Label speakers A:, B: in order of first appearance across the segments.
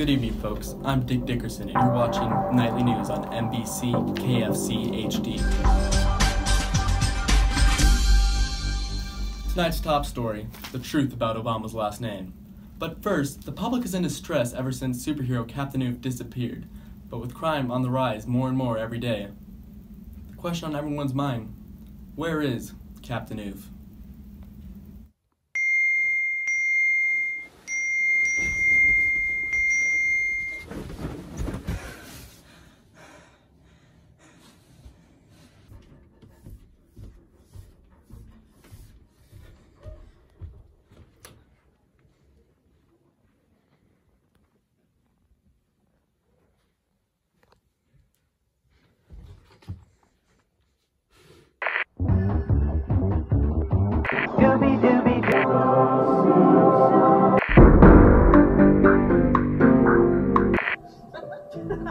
A: Good evening, folks. I'm Dick Dickerson, and you're watching Nightly News on NBC KFC HD. Tonight's top story the truth about Obama's last name. But first, the public is in distress ever since superhero Captain Oof disappeared, but with crime on the rise more and more every day. The question on everyone's mind where is Captain Oof?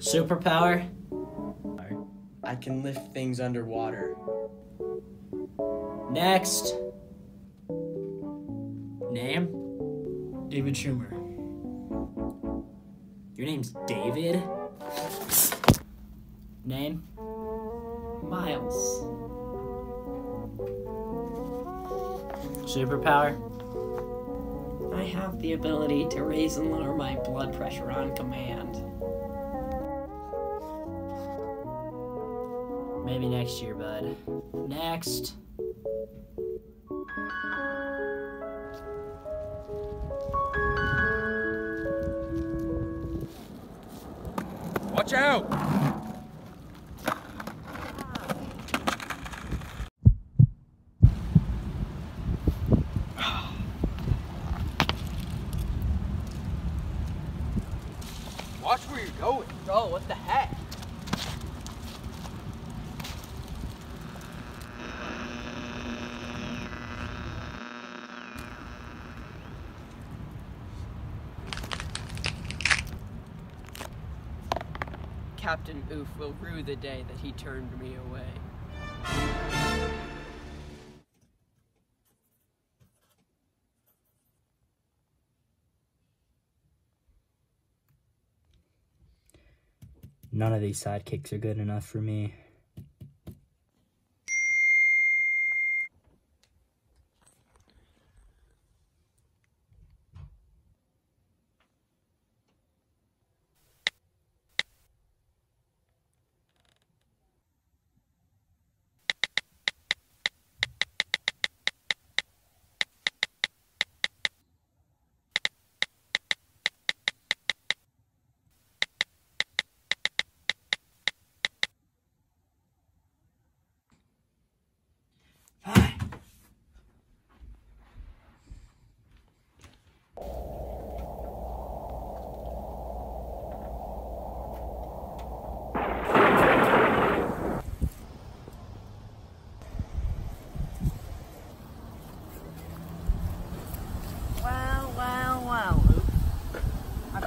B: Superpower.
A: I can lift things underwater.
B: Next. Name.
A: David Schumer.
B: Your name's David? Name? Miles. Superpower?
C: I have the ability to raise and lower my blood pressure on command.
B: Maybe next year, bud. Next.
D: Watch out! Watch where you're going.
C: Bro, what the heck? Captain Oof will rue the day that he turned me away.
B: None of these sidekicks are good enough for me.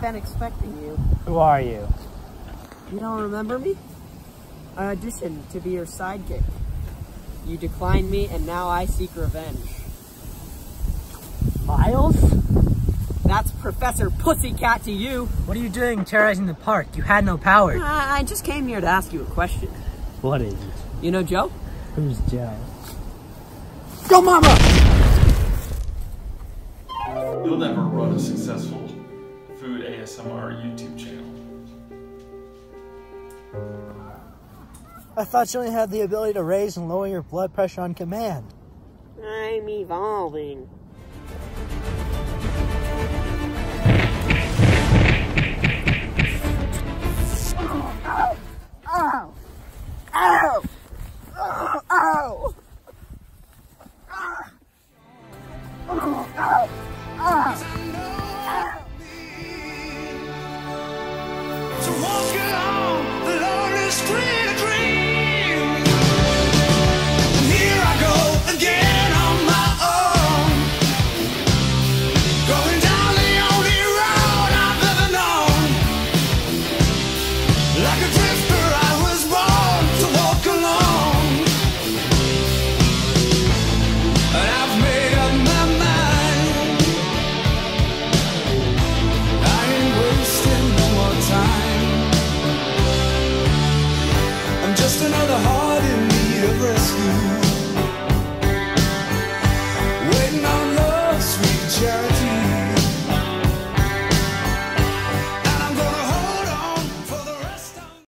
C: Been expecting you.
B: Who are you?
C: You don't remember me? I auditioned to be your sidekick. You declined me, and now I seek revenge.
B: Miles?
C: That's Professor Pussycat to you.
B: What are you doing terrorizing the park? You had no power.
C: I, I just came here to ask you a question.
B: What is it?
C: You know Joe?
B: Who's Joe?
C: Go, Mama!
A: You'll never run a successful food ASMR YouTube channel.
E: I thought you only had the ability to raise and lower your blood pressure on command.
C: I'm evolving.
F: to walk along the lonely street.